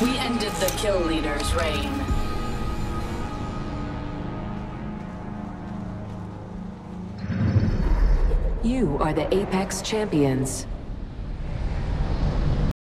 We ended the kill leader's reign. You are the Apex Champions.